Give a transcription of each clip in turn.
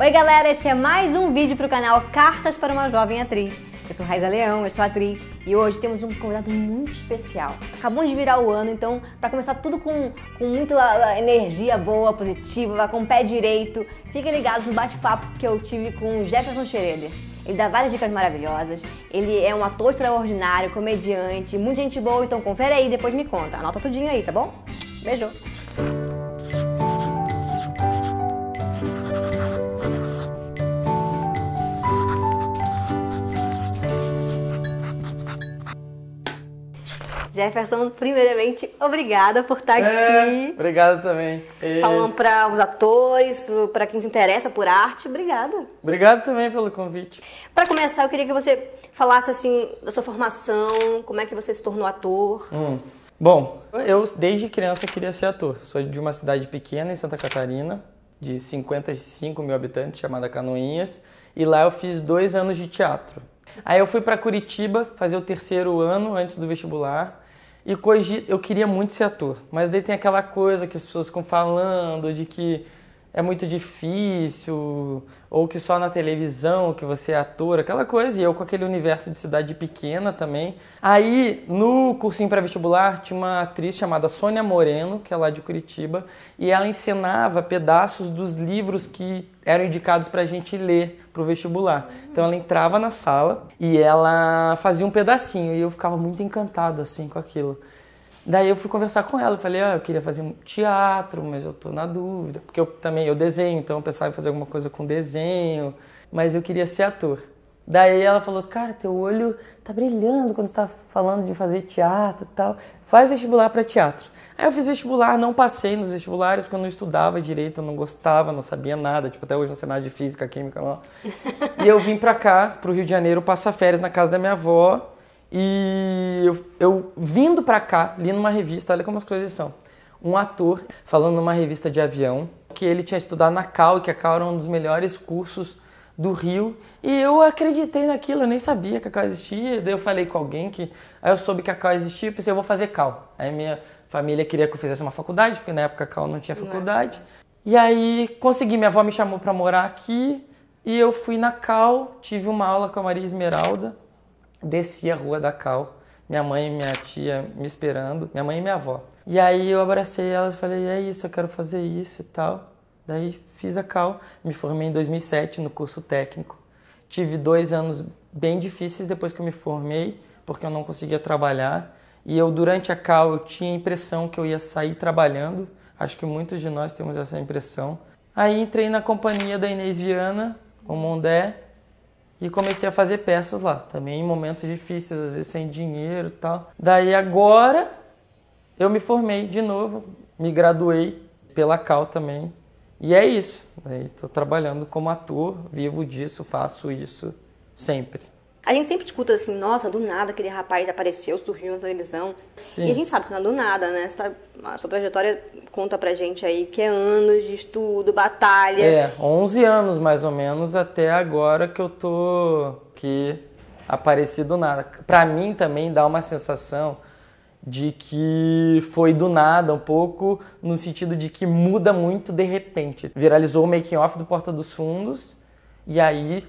Oi galera, esse é mais um vídeo para o canal Cartas para uma Jovem Atriz. Eu sou Raiza Leão, eu sou atriz e hoje temos um convidado muito especial. Acabou de virar o ano, então para começar tudo com, com muita energia boa, positiva, com o pé direito, fiquem ligados no bate-papo que eu tive com o Jefferson Schroeder. Ele dá várias dicas maravilhosas, ele é um ator extraordinário, comediante, muita gente boa, então confere aí e depois me conta. Anota tudinho aí, tá bom? Beijo! Jefferson, primeiramente, obrigada por estar É, aqui. obrigado também. E- Falando para os atores, para quem se interessa por arte, obrigada. Obrigado também pelo convite. Para começar, eu queria que você falasse assim da sua formação, como é que você se tornou ator. Hum. Bom, eu desde criança queria ser ator. Sou de uma cidade pequena em Santa Catarina, de 55 mil habitantes, chamada Canoinhas, e lá eu fiz dois anos de teatro. Aí eu fui para Curitiba fazer o terceiro ano antes do vestibular e cogi- eu queria muito ser ator, mas daí tem aquela coisa que as pessoas ficam falando de que é muito difícil, ou que só na televisão que você é ator, aquela coisa, e eu com aquele universo de cidade pequena também. Aí, no cursinho pré-vestibular, tinha uma atriz chamada Sônia Moreno, que é lá de Curitiba, e ela ensinava pedaços dos livros que eram indicados pra gente ler pro vestibular. Então ela entrava na sala e ela fazia um pedacinho, e eu ficava muito encantado assim com aquilo. Daí eu fui conversar com ela, falei, ah, eu queria fazer um teatro, mas eu tô na dúvida, porque eu também eu desenho, então eu pensava em fazer alguma coisa com desenho, mas eu queria ser ator. Daí ela falou, cara, teu olho tá brilhando quando você tá falando de fazer teatro e tal. Faz vestibular para teatro. Aí eu fiz vestibular, não passei nos vestibulares porque eu não estudava direito, eu não gostava, não sabia nada, tipo até hoje não sei nada de física, química, não. E eu vim pra cá, pro Rio de Janeiro, passar férias na casa da minha avó. E eu, eu vindo pra cá, li numa revista, olha como as coisas são. Um ator falando numa revista de avião que ele tinha estudado na Cal e que a Cal era um dos melhores cursos do Rio. E eu acreditei naquilo, eu nem sabia que a Cal existia. Daí eu falei com alguém que. Aí eu soube que a Cal existia e pensei, eu vou fazer Cal. Aí minha família queria que eu fizesse uma faculdade, porque na época a Cal não tinha faculdade. E aí consegui, minha avó me chamou pra morar aqui e eu fui na Cal, tive uma aula com a Maria Esmeralda, desci a rua da Cal, minha mãe e minha tia me esperando, minha mãe e minha avó. E aí eu abracei elas e falei, é isso, eu quero fazer isso e tal. Daí fiz a Cal, me formei em 2007 no curso técnico. Tive dois anos bem difíceis depois que eu me formei, porque eu não conseguia trabalhar. E eu, durante a Cal, eu tinha a impressão que eu ia sair trabalhando. Acho que muitos de nós temos essa impressão. Aí entrei na companhia da Inês Viana, o Mondé, e comecei a fazer peças lá. Também em momentos difíceis, às vezes sem dinheiro e tal. Daí agora eu me formei de novo, me graduei pela Cal também. E é isso. Daí tô trabalhando como ator, vivo disso, faço isso sempre. A gente sempre escuta assim, nossa, do nada aquele rapaz apareceu, surgiu na televisão. Sim. E a gente sabe que não é do nada, né? Tá- a sua trajetória conta pra gente aí que é anos de estudo, batalha. É, 11 anos mais ou menos até agora que eu tô aqui apareci do nada. Pra mim também dá uma sensação de que foi do nada um pouco, no sentido de que muda muito de repente. Viralizou o making off do Porta dos Fundos e aí,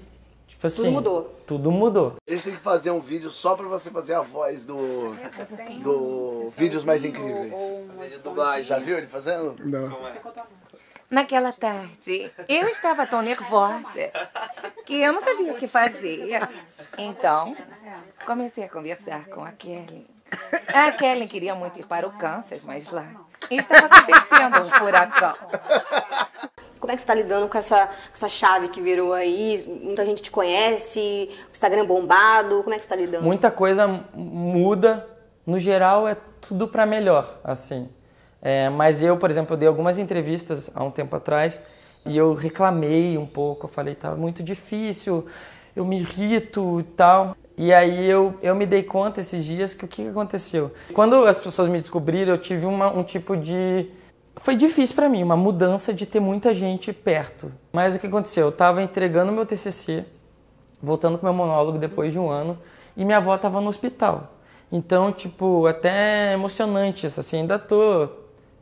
tipo assim, mudou. Tudo mudou. A gente tem que fazer um vídeo só pra você fazer a voz do. do Vídeos Mais Incríveis. Fazer de dublagem. Já viu ele fazendo? Naquela tarde, eu estava tão nervosa que eu não sabia o que fazer. Então, comecei a conversar com a Kelly. A Kelly queria muito ir para o Kansas, mas lá estava acontecendo um furacão. Como é que você tá lidando com essa, essa chave que virou aí? Muita gente te conhece, Instagram bombado. Como é que você tá lidando? muita coisa muda. No geral, é tudo para melhor, assim. É, mas eu, por exemplo, eu dei algumas entrevistas há um tempo atrás e eu reclamei um pouco. Eu falei, tá muito difícil, eu me irrito e tal. E aí eu, eu me dei conta esses dias que o que que aconteceu? Quando as pessoas me descobriram, eu tive uma, um tipo de... Foi difícil para mim, uma mudança de ter muita gente perto. Mas o que aconteceu? Eu tava entregando meu TCC, voltando com meu monólogo depois de um ano, e minha avó tava no hospital. Então, tipo, até emocionante isso, assim, ainda tô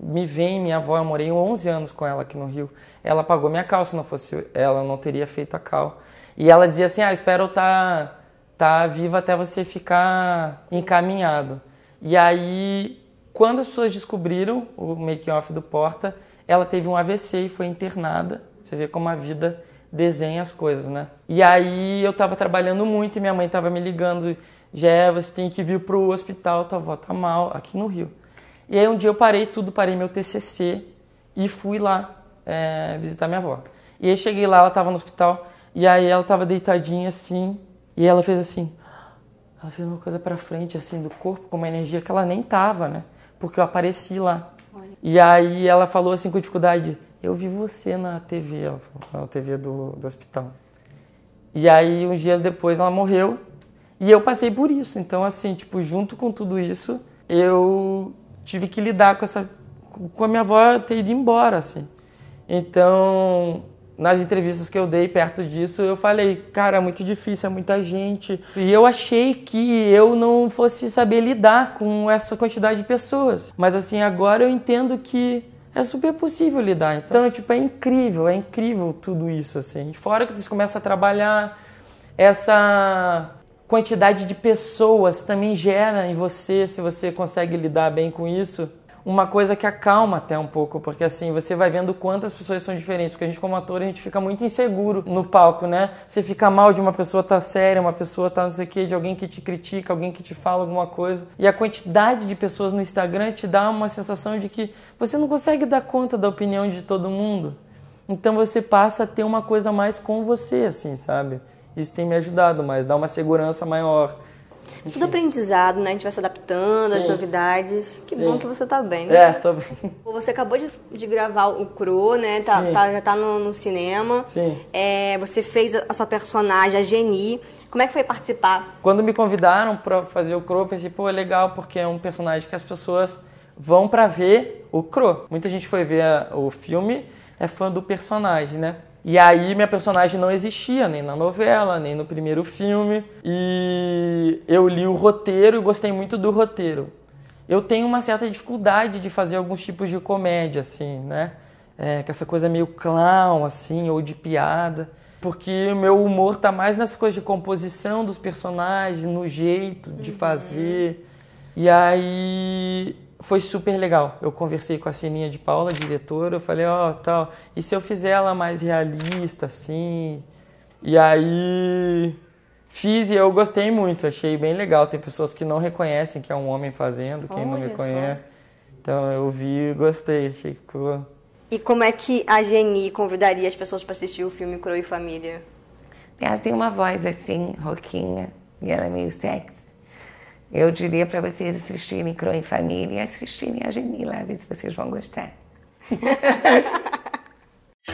me vem minha avó, eu morei 11 anos com ela aqui no Rio. Ela pagou minha cal, se não fosse ela, eu não teria feito a cal. E ela dizia assim: "Ah, espero estar tá, tá viva até você ficar encaminhado". E aí, quando as pessoas descobriram o making off do Porta, ela teve um AVC e foi internada. Você vê como a vida desenha as coisas, né? E aí eu tava trabalhando muito e minha mãe tava me ligando, já você tem que vir pro hospital, tua avó tá mal, aqui no Rio. E aí um dia eu parei tudo, parei meu TCC e fui lá é, visitar minha avó. E aí cheguei lá, ela tava no hospital e aí ela tava deitadinha assim e ela fez assim, ela fez uma coisa para frente assim do corpo com uma energia que ela nem tava, né? Porque eu apareci lá. E aí ela falou assim com dificuldade, eu vi você na TV, ela falou, na TV do, do hospital. E aí, uns dias depois, ela morreu. E eu passei por isso. Então, assim, tipo, junto com tudo isso, eu tive que lidar com essa... Com a minha avó ter ido embora, assim. Então, nas entrevistas que eu dei perto disso, eu falei, cara, é muito difícil, é muita gente. E eu achei que eu não fosse saber lidar com essa quantidade de pessoas. Mas, assim, agora eu entendo que é super possível lidar. Então, tipo, é incrível, é incrível tudo isso, assim. Fora que você começa a trabalhar, essa quantidade de pessoas também gera em você, se você consegue lidar bem com isso, uma coisa que acalma até um pouco, porque assim, você vai vendo quantas pessoas são diferentes, porque a gente como ator, a gente fica muito inseguro no palco, né? Você fica mal de uma pessoa tá séria, uma pessoa tá não sei o que, de alguém que te critica, alguém que te fala alguma coisa. E a quantidade de pessoas no Instagram te dá uma sensação de que você não consegue dar conta da opinião de todo mundo. Então você passa a ter uma coisa mais com você, assim, sabe? Isso tem me ajudado mais, dá uma segurança maior tudo aprendizado, né? A gente vai se adaptando às novidades. Que Sim. bom que você tá bem. Né? É, tô bem. Você acabou de, de gravar o Cro, né? Tá, tá- já tá no, no cinema. Sim. É, você fez a sua personagem, a Geni. Como é que foi participar? Quando me convidaram pra fazer o Crow, eu pensei, pô, é legal, porque é um personagem que as pessoas vão pra ver o Crow. Muita gente foi ver a- o filme, é fã do personagem, né? E aí minha personagem não existia, nem na novela, nem no primeiro filme. E eu li o roteiro e gostei muito do roteiro. Eu tenho uma certa dificuldade de fazer alguns tipos de comédia, assim, né? É, que essa coisa meio clown, assim, ou de piada. Porque o meu humor tá mais nessa coisa de composição dos personagens, no jeito de fazer. E aí foi super legal. Eu conversei com a Sininha de Paula, diretora, eu falei, ó, tal, e se eu fizer ela mais realista, assim? E aí fiz e eu gostei muito, achei bem legal. Tem pessoas que não reconhecem que é um homem fazendo, quem não Olha me só. conhece. Então eu vi e gostei, achei que ficou. E como é que a Geni convidaria as pessoas para assistir o filme Cro e Família? Ela tem uma voz assim, roquinha, e ela é meio sexy. Eu diria para vocês assistirem Cro em Família e assistirem a Geni lá, ver se vocês vão gostar.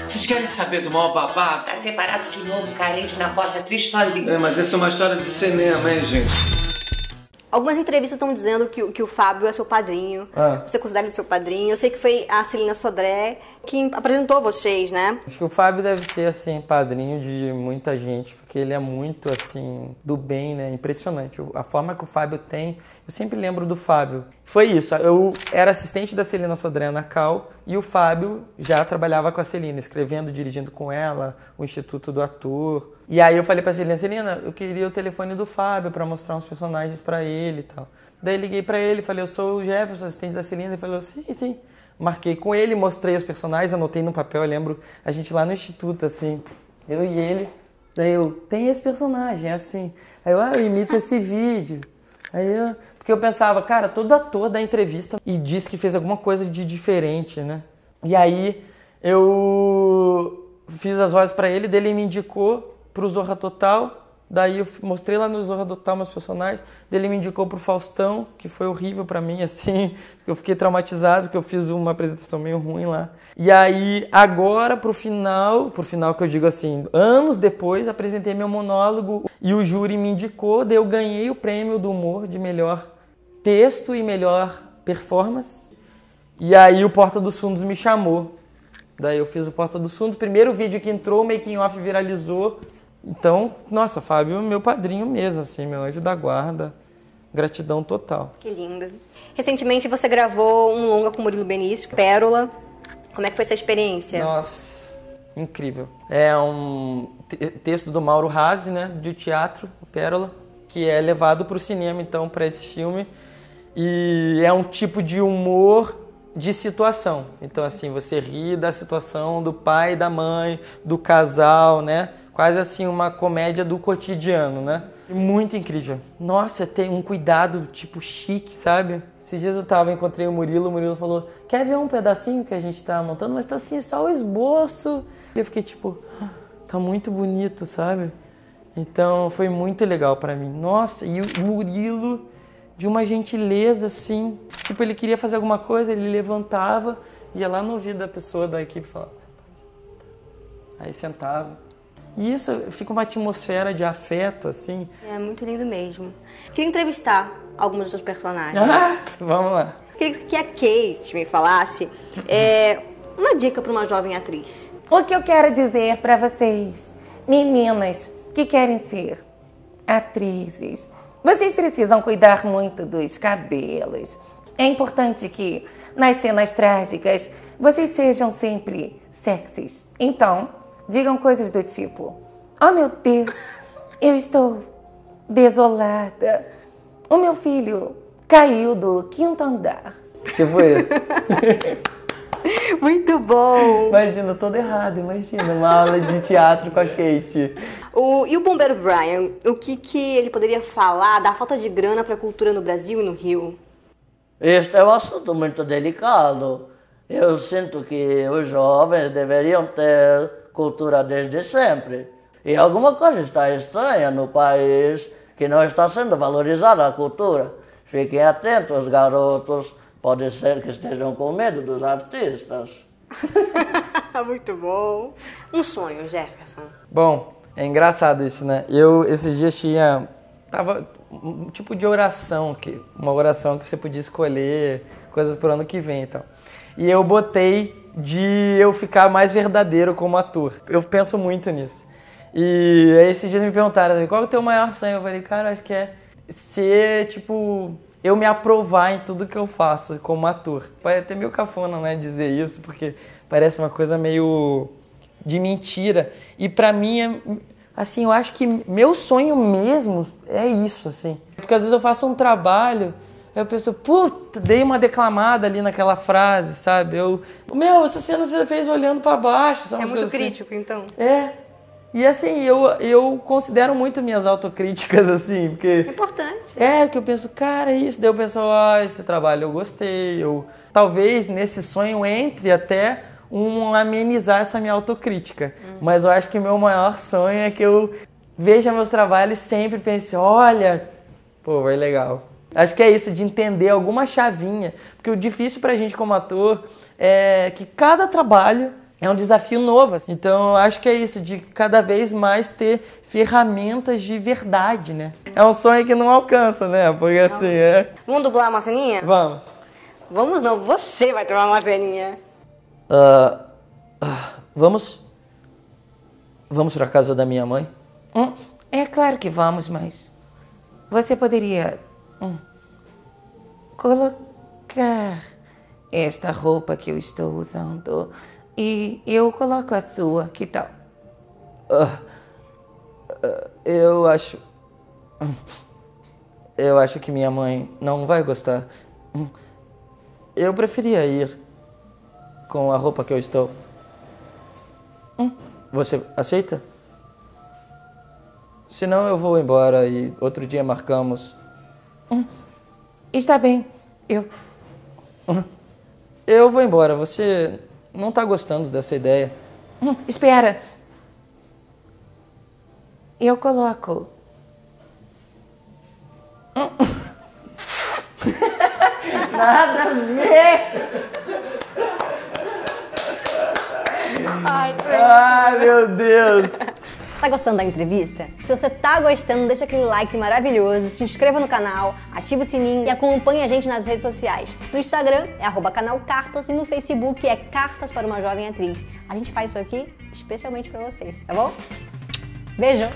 Vocês querem saber do maior babado? Tá separado de novo, carente na fossa, triste sozinho. É, mas essa é uma história de cinema, hein, gente? Algumas entrevistas estão dizendo que, o- que o Fábio é seu padrinho. Ah. Você considera ele seu padrinho. Eu sei que foi a Celina Sodré que apresentou vocês, né? Acho que o Fábio deve ser, assim, padrinho de muita gente, porque ele é muito, assim, do bem, né? Impressionante. A forma que o Fábio tem, eu sempre lembro do Fábio. Foi isso, eu era assistente da Celina Sodré na Cal e o Fábio já trabalhava com a Celina, escrevendo, dirigindo com ela, o Instituto do Ator. E aí eu falei pra Celina, Celina, eu queria o telefone do Fábio pra mostrar uns personagens pra ele e tal. Daí liguei pra ele, falei, eu sou o Jefferson, assistente da Celina, ele falou, sim, sim. Marquei com ele, mostrei os personagens, anotei no papel, eu lembro a gente lá no instituto, assim, eu e ele. Daí eu, tem esse personagem, é assim. Aí eu, ah, eu imito esse vídeo. Aí eu, porque eu pensava, cara, todo ator dá entrevista e diz que fez alguma coisa de diferente, né? E aí eu fiz as vozes pra ele, dele me indicou pro Zorra Total. Daí eu mostrei lá no Zorra Total meus personagens. Dele me indicou pro Faustão, que foi horrível pra mim, assim. Eu fiquei traumatizado, que eu fiz uma apresentação meio ruim lá. E aí, agora pro final, pro final que eu digo assim, anos depois, apresentei meu monólogo e o júri me indicou, daí eu ganhei o prêmio do humor de melhor texto e melhor performance. E aí o Porta dos Fundos me chamou. Daí eu fiz o Porta dos Fundos. Primeiro vídeo que entrou, o making off viralizou. Então, nossa, Fábio é meu padrinho mesmo, assim, meu anjo da guarda. gratidão total. Que lindo. Recentemente você gravou um longa com Murilo Benício, Pérola. Como é que foi essa experiência? Nossa, incrível. É um te- texto do Mauro Razzi, né, de teatro, Pérola, que é levado para o cinema, então, para esse filme. E é um tipo de humor de situação. Então, assim, você ri da situação do pai da mãe, do casal, né? Quase assim uma comédia do cotidiano, né? Muito incrível. Nossa, tem um cuidado tipo chique, sabe? Esses dias eu tava, encontrei o Murilo, o Murilo falou: "Quer ver um pedacinho que a gente tá montando, mas tá assim só o esboço". E eu fiquei tipo: "Ah, "Tá muito bonito, sabe?" Então, foi muito legal pra mim. Nossa, e o Murilo de uma gentileza assim, tipo ele queria fazer alguma coisa, ele levantava, ia lá no ouvido da pessoa da equipe e falava: Aí sentava. E isso fica uma atmosfera de afeto, assim. É muito lindo mesmo. Queria entrevistar alguns dos seus personagens. Ah, vamos lá. Queria que a Kate me falasse é, uma dica para uma jovem atriz. O que eu quero dizer para vocês, meninas que querem ser atrizes, vocês precisam cuidar muito dos cabelos. É importante que nas cenas trágicas vocês sejam sempre sexys. Então, digam coisas do tipo: Oh meu Deus, eu estou desolada. O meu filho caiu do quinto andar. Tipo isso. Muito bom! imagina, todo errado, imagina. Uma aula de teatro com a Kate. O, e o bombeiro Brian, o que, que ele poderia falar da falta de grana para a cultura no Brasil e no Rio? Este é um assunto muito delicado. Eu sinto que os jovens deveriam ter cultura desde sempre. E alguma coisa está estranha no país que não está sendo valorizada a cultura. Fiquem atentos, garotos. Pode ser que estejam com medo dos artistas. Muito bom. Um sonho, Jefferson. Bom, é engraçado isso, né? Eu esses dias tinha tava um tipo de oração que uma oração que você podia escolher coisas pro ano que vem e tal. E eu botei de eu ficar mais verdadeiro como ator. Eu penso muito nisso. E aí esses dias me perguntaram, assim, qual é o teu maior sonho? Eu falei, cara, acho que é ser, tipo, eu me aprovar em tudo que eu faço como ator. Pode até meio cafona, né, dizer isso, porque parece uma coisa meio de mentira. E pra mim, é, assim, eu acho que meu sonho mesmo é isso, assim. Porque às vezes eu faço um trabalho, aí eu penso, puta, dei uma declamada ali naquela frase, sabe? Eu, meu, essa cena você fez olhando pra baixo, Você sabe? é Umas muito assim. crítico, então. É. E assim, eu, eu considero muito minhas autocríticas, assim, porque. Importante. É, que eu penso, cara, isso. Daí eu penso, ah, esse trabalho eu gostei. Eu, talvez nesse sonho entre até um amenizar essa minha autocrítica. Mas eu acho que o meu maior sonho é que eu veja meus trabalhos e sempre pense, olha, pô, vai legal. Acho que é isso, de entender alguma chavinha. Porque o difícil pra gente como ator é que cada trabalho é um desafio novo. assim. Então, acho que é isso, de cada vez mais ter ferramentas de verdade, né? É um sonho que não alcança, né? Porque assim, é. Vamos dublar uma ceninha? Vamos. Vamos não, você vai tomar uma ceninha. Ah, ah, vamos? Vamos para casa da minha mãe? Hum, é claro que vamos, mas você poderia hum, colocar esta roupa que eu estou usando e eu coloco a sua, que tal? Ah, eu acho. Eu acho que minha mãe não vai gostar. Eu preferia ir com a roupa que eu estou. Você aceita? Senão eu vou embora e outro dia marcamos. Está bem, eu Eu vou embora, você não tá gostando dessa ideia. Hum, espera. Eu coloco. Ai, meu Deus. Tá gostando da entrevista? Se você tá gostando, deixa aquele like maravilhoso, se inscreva no canal, ative o sininho e acompanhe a gente nas redes sociais. No Instagram é arroba canal Cartas e no Facebook é Cartas para uma Jovem Atriz. A gente faz isso aqui especialmente pra vocês, tá bom? Beijo!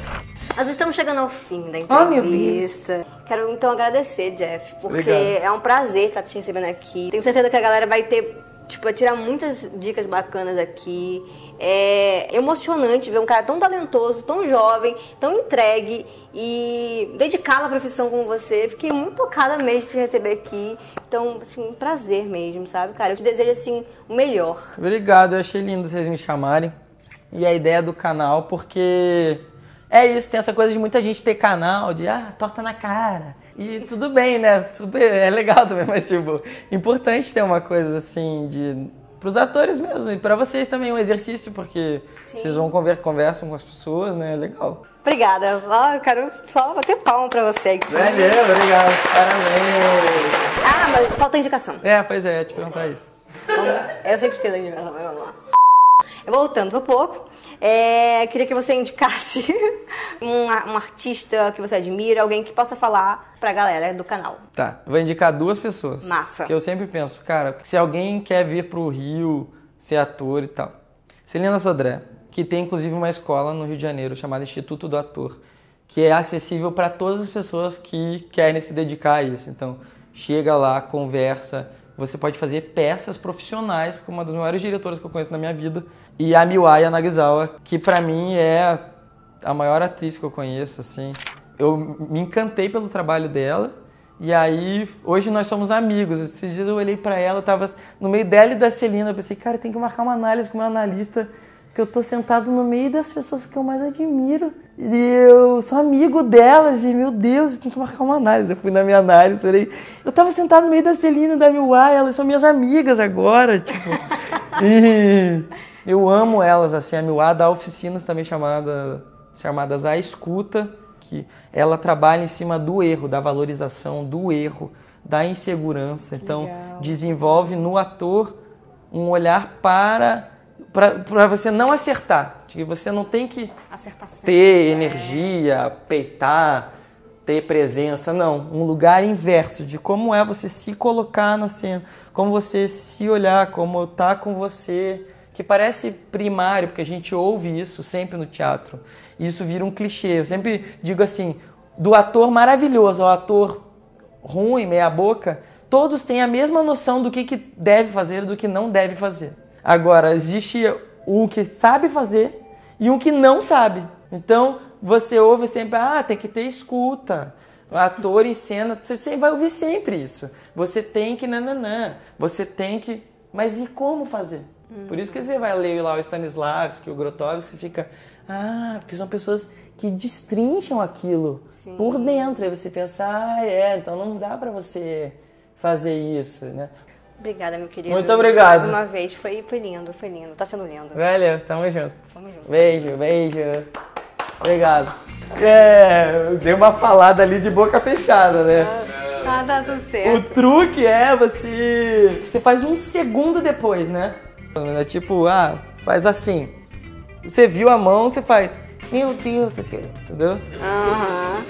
Nós estamos chegando ao fim da Oh, meu entrevista. Quero então agradecer, Jeff, porque Obrigado. é um prazer estar te recebendo aqui. Tenho certeza que a galera vai ter, tipo, vai tirar muitas dicas bacanas aqui. É emocionante ver um cara tão talentoso, tão jovem, tão entregue e dedicado à profissão como você. Fiquei muito tocada mesmo de te receber aqui. Então, assim, um prazer mesmo, sabe, cara? Eu te desejo, assim, o melhor. Obrigado, eu achei lindo vocês me chamarem. E a ideia do canal, porque é isso, tem essa coisa de muita gente ter canal, de ah, torta na cara. E tudo bem, né? Super, é legal também, mas tipo, importante ter uma coisa assim de. Pros atores mesmo, e pra vocês também um exercício, porque vocês vão conver, conversam com as pessoas, né? Legal. Obrigada. Ó, eu quero só bater palma pra você. aqui. Valeu, obrigado. Parabéns. Ah, mas falta indicação. É, pois é, ia te perguntar isso. Eu sempre quis a indicação, mas vamos lá. Voltamos um pouco. É, queria que você indicasse um, um artista que você admira, alguém que possa falar pra galera do canal. Tá, vou indicar duas pessoas. Massa. Que eu sempre penso, cara, se alguém quer vir pro Rio ser ator e tal. Celina Sodré, que tem inclusive uma escola no Rio de Janeiro chamada Instituto do Ator, que é acessível para todas as pessoas que querem se dedicar a isso. Então, chega lá, conversa. Você pode fazer peças profissionais com uma das maiores diretoras que eu conheço na minha vida. E a Miwaya Nagasawa, que pra mim é a maior atriz que eu conheço, assim. Eu me encantei pelo trabalho dela. E aí, hoje nós somos amigos. Esses dias eu olhei pra ela, tava no meio dela e da Celina. Eu pensei, cara, tem que marcar uma análise com meu analista, que eu tô sentado no meio das pessoas que eu mais admiro. E eu sou amigo delas, e meu Deus, tem que marcar uma análise. Eu fui na minha análise, falei, eu tava sentado no meio da Celina e da Miwai, elas são minhas amigas agora, tipo. e eu amo elas, assim, a Miwá dá oficinas também chamada, chamadas A Escuta, que ela trabalha em cima do erro, da valorização do erro, da insegurança. Então, desenvolve no ator um olhar para para você não acertar, que você não tem que ter energia, peitar, ter presença, não. Um lugar inverso de como é você se colocar na cena, como você se olhar, como tá com você, que parece primário, porque a gente ouve isso sempre no teatro. E isso vira um clichê. Eu sempre digo assim, do ator maravilhoso ao ator ruim, meia boca, todos têm a mesma noção do que, que deve fazer e do que não deve fazer. Agora, existe um que sabe fazer e um que não sabe. Então, você ouve sempre, ah, tem que ter escuta. Ator em cena, você sempre vai ouvir sempre isso. Você tem que nananã, você tem que... Mas e como fazer? Por isso que você vai ler lá o Stanislavski, o Grotowski, e fica... Ah, porque são pessoas que destrincham aquilo por dentro. Aí você pensa, ah, é, então não dá pra você fazer isso, né? Obrigada, meu querido. Muito obrigado. Mais uma vez, foi, foi lindo, foi lindo. Tá sendo lindo. Velho, tamo junto. Tamo junto. Beijo, beijo. Obrigado. É, dei uma falada ali de boca fechada, né? Ah, tá tudo O certo. truque é você. Você faz um segundo depois, né? É tipo, ah, faz assim. Você viu a mão, você faz. Meu Deus, aqui. Entendeu? Aham.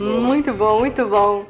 muito bom, muito bom.